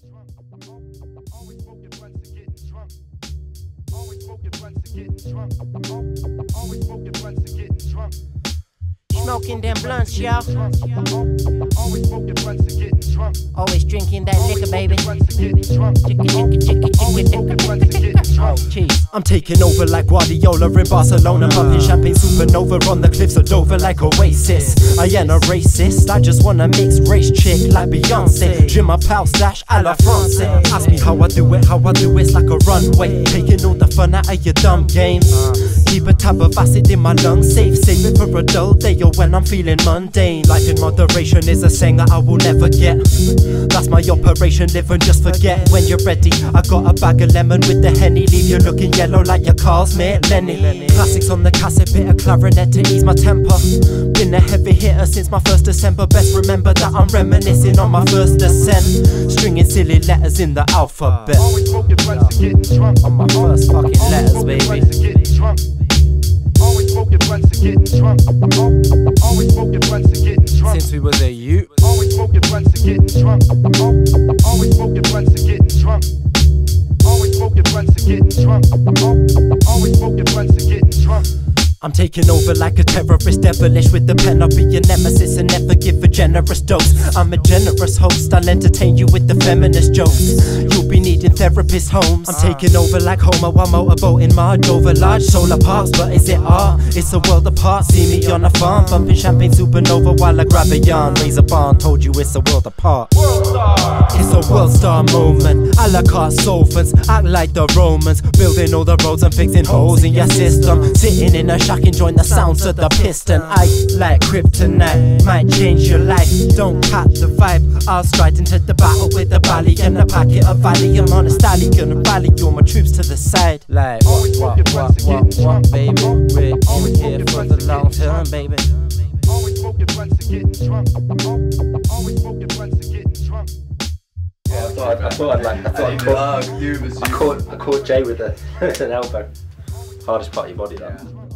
drunk. Always smoking blunts and getting drunk. Always smoking blunts and getting drunk. Always smoking blunts and getting drunk. Smoking them blunts, y'all. Always smoking blunts and getting drunk. Always drinking that liquor, baby. Blunts and getting Cheese. I'm taking over like Guardiola in Barcelona, pumping champagne supernova on the cliffs of Dover like Oasis. I ain't a racist, I just want a mixed race chick like Beyonce. Dream my pal stash a la France. Ask me how I do it, how I do it's like a runway. Taking all the fun out of your dumb games. Keep a tab of acid in my lungs, safe, save it for a dull day or when I'm feeling mundane. Life in moderation is a saying that I will never get. That's my operation, live and just forget. When you're ready, I got a bag of lemon with the henny, leave you looking yellow like your car's mate Lenny. Classics on the cassette, bit of clarinet to ease my temper. Been a heavy hitter since my first December. Best remember that I'm reminiscing on my first descent. Stringing silly letters in the alphabet. Always smoking getting drunk. On my first fucking letters, baby. Blunts and getting drunk. Always smoking blunts and getting drunk. Always smoking blunts and getting drunk. Since we was a youth. Always smoking blunts and getting drunk. Always smoking blunts and getting drunk. Always smoking blunts and getting drunk. Always smoking blunts and getting drunk. I'm taking over like a terrorist, devilish with the pen. I'll be your nemesis and never give a generous dose. I'm a generous host, I'll entertain you with the feminist jokes. You'll be needing therapist homes. I'm taking over like Homer while motorboating Moldova. Large solar parks, but is it art? It's a world apart. See me on a farm, bumping champagne supernova while I grab a yarn. Raise a barn, told you it's a world apart. It's a world star moment. A la carte solvents, act like the Romans. Building all the roads and fixing holes in your system. Sitting in a shack, enjoying the sounds of the piston. I like kryptonite, might change your life. Don't catch the vibe. I'll stride into the battle with a bally and a packet of Valium on a stallion. And rally all my troops to the side. Like, what, what, what, what, what, baby? We're in here for the long term, baby. Always smoking blunts and getting drunk. Thought I'd, I thought I'd like I thought I'd caught, I caught I caught Jay with, a, with an elbow. Hardest part of your body though.